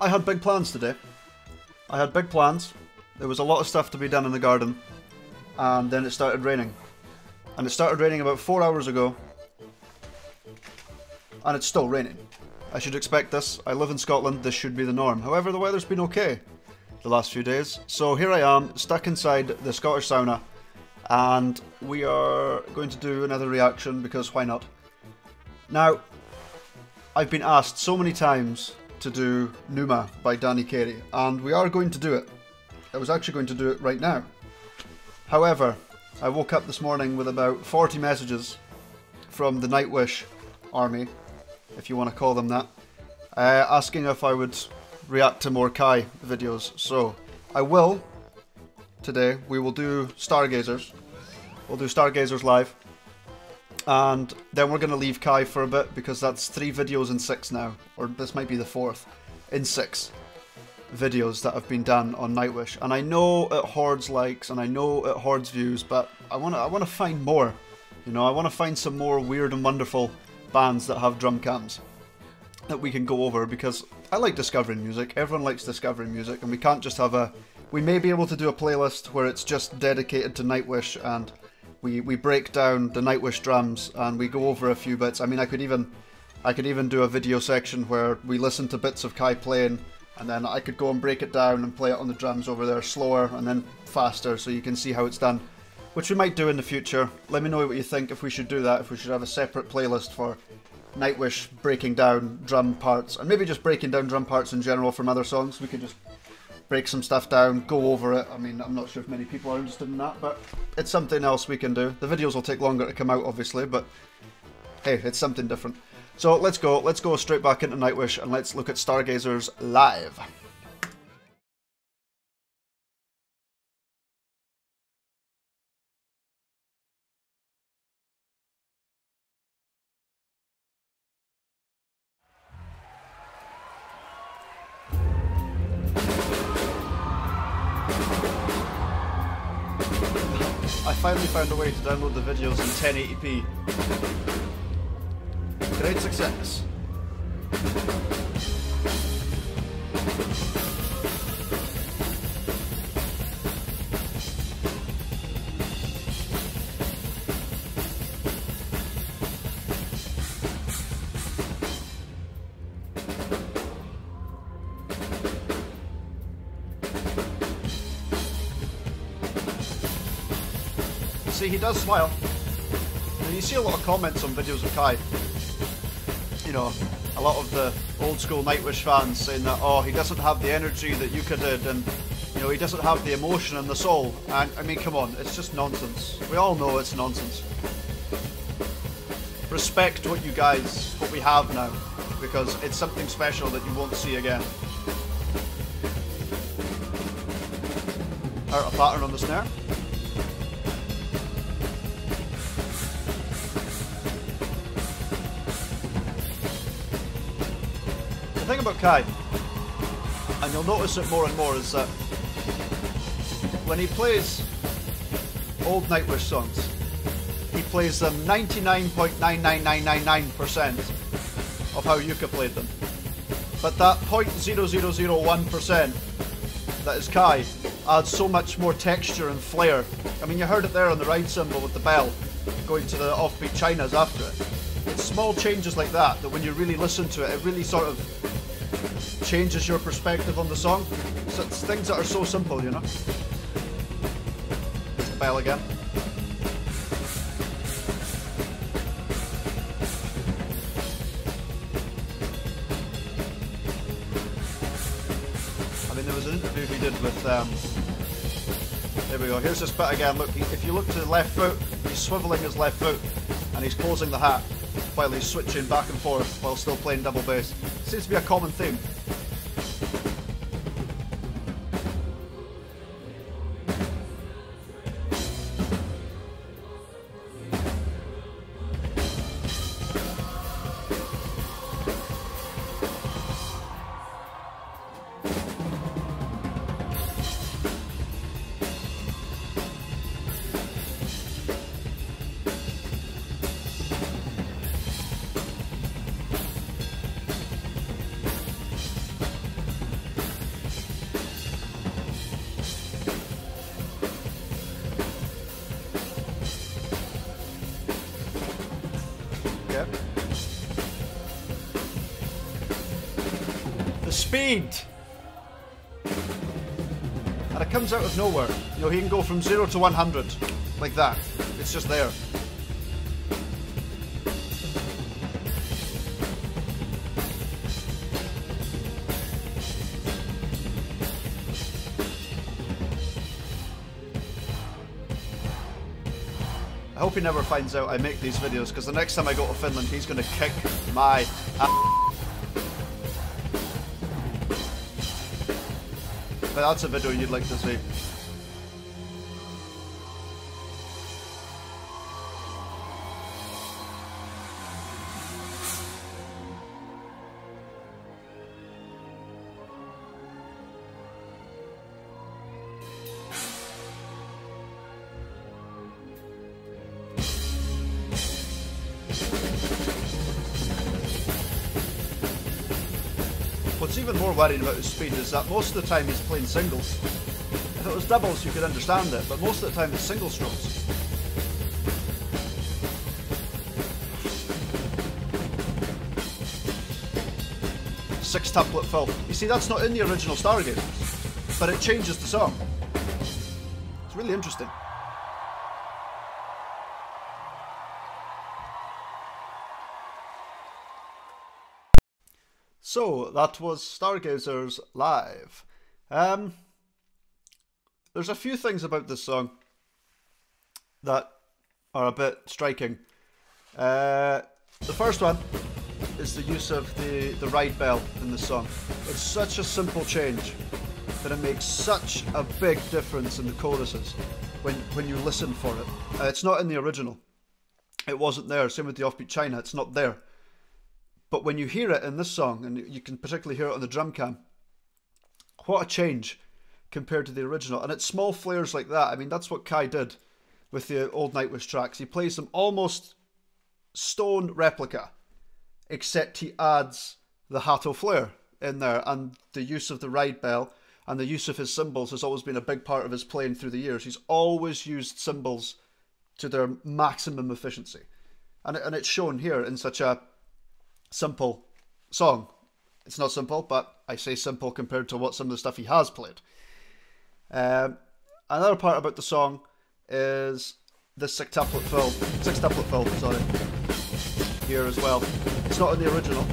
I had big plans today. I had big plans. There was a lot of stuff to be done in the garden. And then it started raining. And it started raining about four hours ago. And it's still raining. I should expect this. I live in Scotland, this should be the norm. However, the weather's been okay the last few days. So here I am, stuck inside the Scottish sauna. And we are going to do another reaction because why not? Now, I've been asked so many times to do Pneuma by Danny Carey, and we are going to do it. I was actually going to do it right now. However, I woke up this morning with about 40 messages from the Nightwish army, if you want to call them that, uh, asking if I would react to more Kai videos. So, I will, today, we will do Stargazers. We'll do Stargazers live. And then we're going to leave Kai for a bit because that's three videos in six now. Or this might be the fourth in six videos that have been done on Nightwish. And I know it hoards likes and I know it hoards views, but I want to I want to find more. You know, I want to find some more weird and wonderful bands that have drum cams that we can go over because I like discovering music. Everyone likes discovering music, and we can't just have a. We may be able to do a playlist where it's just dedicated to Nightwish and we we break down the Nightwish drums and we go over a few bits. I mean, I could even I could even do a video section where we listen to bits of Kai playing, and then I could go and break it down and play it on the drums over there slower and then faster, so you can see how it's done. Which we might do in the future. Let me know what you think if we should do that. If we should have a separate playlist for Nightwish breaking down drum parts, and maybe just breaking down drum parts in general from other songs. We could just break some stuff down, go over it. I mean, I'm not sure if many people are interested in that, but it's something else we can do. The videos will take longer to come out, obviously, but hey, it's something different. So let's go, let's go straight back into Nightwish and let's look at Stargazers live. Finally found a way to download the videos in 1080p. Great success. See, he does smile. And you see a lot of comments on videos of Kai. You know, a lot of the old school Nightwish fans saying that, oh, he doesn't have the energy that Jukka did, and, you know, he doesn't have the emotion and the soul. And, I mean, come on, it's just nonsense. We all know it's nonsense. Respect what you guys, what we have now, because it's something special that you won't see again. Out a pattern on the snare. Thing about Kai, and you'll notice it more and more, is that when he plays old Nightwish songs, he plays them 99.99999% of how Jukka played them. But that 0.0001% that is Kai adds so much more texture and flair. I mean, you heard it there on the ride cymbal with the bell going to the offbeat chinas after it. It's small changes like that that when you really listen to it, it really sort of changes your perspective on the song. So it's things that are so simple, you know. Bell again. I mean, there was an interview he did with. Um, there we go. Here's this bit again. Look, if you look to the left foot, he's swiveling his left foot, and he's closing the hat while he's switching back and forth while still playing double bass. Seems to be a common theme. Speed! And it comes out of nowhere. You know, he can go from 0 to 100, like that. It's just there. I hope he never finds out I make these videos, because the next time I go to Finland, he's going to kick my ass. But that's a video you'd like to see. What's even more worrying about his speed is that most of the time he's playing singles. If it was doubles you could understand it, but most of the time it's single strokes. Sextuplet fill. You see, that's not in the original Stargazer, but it changes the song. It's really interesting. So that was Stargazers live. Um, there's a few things about this song that are a bit striking. Uh, the first one is the use of the, the ride bell in the song. It's such a simple change, but it makes such a big difference in the choruses when, when you listen for it. Uh, it's not in the original. It wasn't there. Same with the Offbeat China. It's not there. But when you hear it in this song, and you can particularly hear it on the drum cam, what a change compared to the original. And it's small flares like that. I mean, that's what Kai did with the old Nightwish tracks. He plays them almost stone replica, except he adds the Hahto flare in there, and the use of the ride bell and the use of his cymbals has always been a big part of his playing through the years. He's always used cymbals to their maximum efficiency. And, and it's shown here in such a simple song. It's not simple, but I say simple compared to what some of the stuff he has played. Um, another part about the song is the sextuplet fill, sextuplet fill, sorry, here as well. It's not in the original,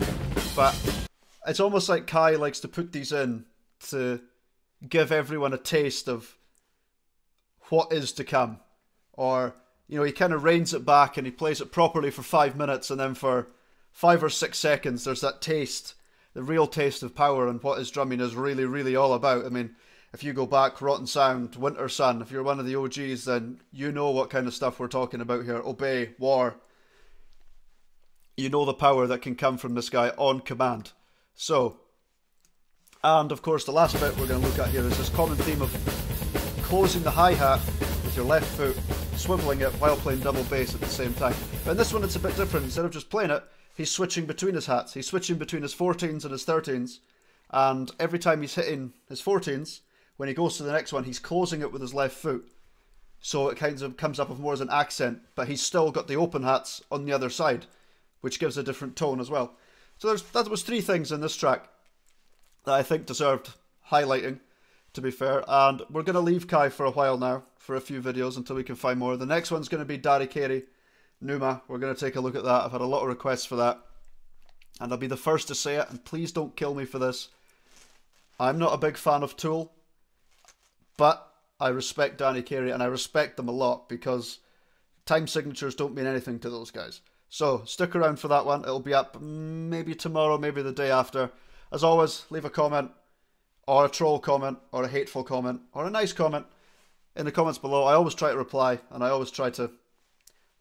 but it's almost like Kai likes to put these in to give everyone a taste of what is to come. Or, you know, he kind of reins it back and he plays it properly for five minutes and then for five or six seconds, there's that taste, the real taste of power and what his drumming is really, really all about. I mean, if you go back, Rotten Sound, Wintersun, if you're one of the OGs, then you know what kind of stuff we're talking about here. Obey, War. You know the power that can come from this guy on command. So, and of course, the last bit we're going to look at here is this common theme of closing the hi hat with your left foot, swiveling it while playing double bass at the same time. But in this one, it's a bit different. Instead of just playing it, he's switching between his hats. He's switching between his 14s and his 13s. And every time he's hitting his 14s, when he goes to the next one, he's closing it with his left foot. So it kind of comes up with more as an accent, but he's still got the open hats on the other side, which gives a different tone as well. So there's that was three things in this track that I think deserved highlighting, to be fair. And we're going to leave Kai for a while now, for a few videos until we can find more. The next one's going to be Danny Carey Pneuma. We're going to take a look at that. I've had a lot of requests for that. And I'll be the first to say it, and please don't kill me for this. I'm not a big fan of Tool, but I respect Danny Carey and I respect them a lot because time signatures don't mean anything to those guys. So stick around for that one. It'll be up maybe tomorrow, maybe the day after. As always, leave a comment or a troll comment or a hateful comment or a nice comment in the comments below. I always try to reply and I always try to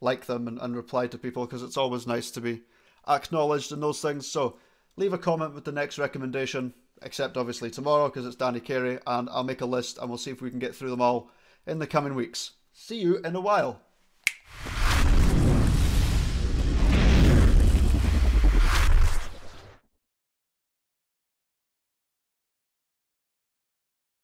like them and, and reply to people because it's always nice to be acknowledged in those things. So leave a comment with the next recommendation, except obviously tomorrow because it's Danny Carey, and I'll make a list and we'll see if we can get through them all in the coming weeks. See you in a while.